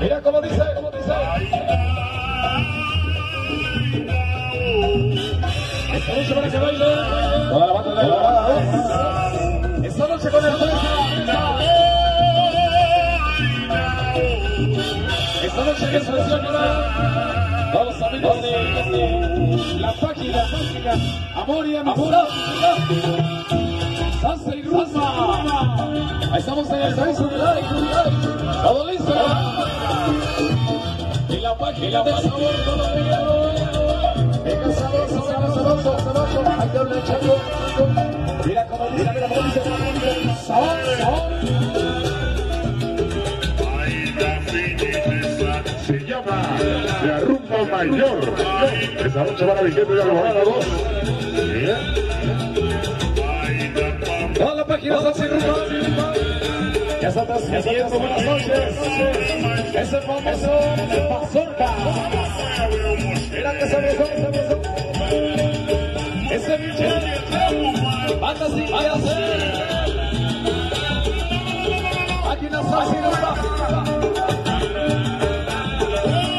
Mira cómo dice, cómo dice. Esta noche para que baile. Toda la banda de la banda. Esta noche con el Esta noche que se amigos de la página, página Amor y Amistad. Salsa y rumba. Ahí estamos en el de la Todo listo. Y la página de sabor habla el chango. Mira cómo mira se llama La Rumba Mayor. Esa noche van a Vicente de Alborada 2. La Salsa y rumba. Ya está transmitiendo, buenas noches. Ese famoso Mazorca. Mira que sabroso, sabroso. Ese bicho. Banda sin hacer. Máquina Salsa y rumba.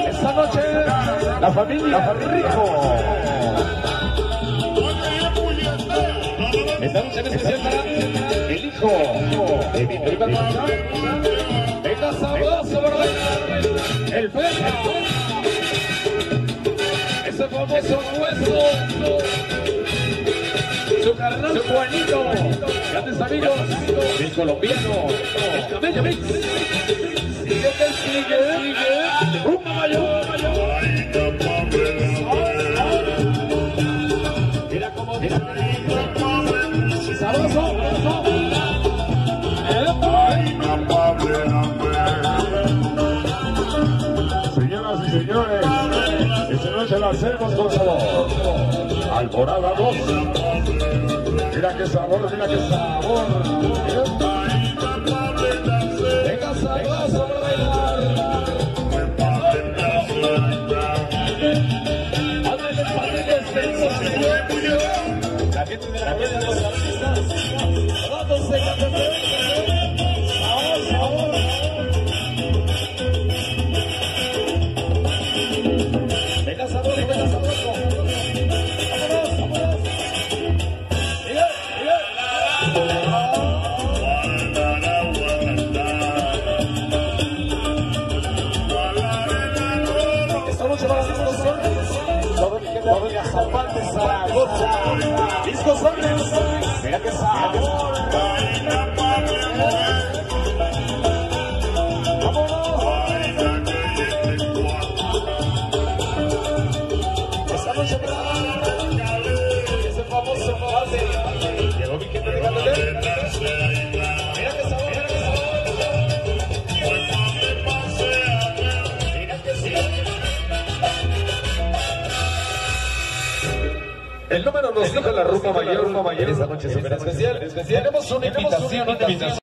Esta noche, la familia Rico. Esta noche en especial para de. Venga sabroso bailar. El Flecha. Ese famoso hueso. Su carnal Juanito. Grandes amigos. El colombiano. El camello mix. Sigue que sigue. Sigue. Rumba mayor. Mira cómo dice. Sabroso. Hacemos con sabor. Alborada 2. Mira qué sabor, mira qué sabor. Venga sabroso bailar. Mi gente de Zapal de Zaragoza. Discos Sones. Mira que sabor. El número nos dijo la rumba mayor, rumba mayor. Esta noche es especial. Tenemos una invitación.